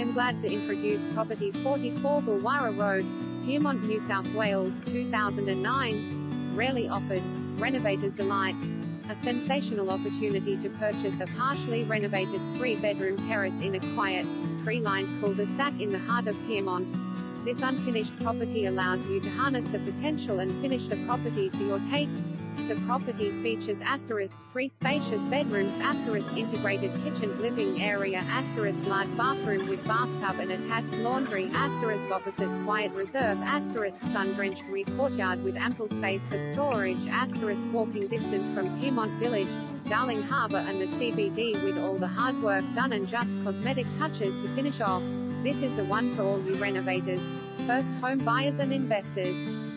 am glad to introduce property 44 Bulwara Road, Pyrmont, New South Wales, 2009. Rarely offered. Renovator's Delight. A sensational opportunity to purchase a partially renovated three-bedroom terrace in a quiet, tree-lined cul-de-sac in the heart of Pyrmont. This unfinished property allows you to harness the potential and finish the property to your taste. The property features asterisk three spacious bedrooms asterisk integrated kitchen living area asterisk large bathroom with bathtub and attached laundry asterisk opposite quiet reserve asterisk sun-drenched rear courtyard with ample space for storage asterisk walking distance from Pyrmont Village, Darling Harbour and the CBD with all the hard work done and just cosmetic touches to finish off. This is the one for all you renovators, first home buyers and investors.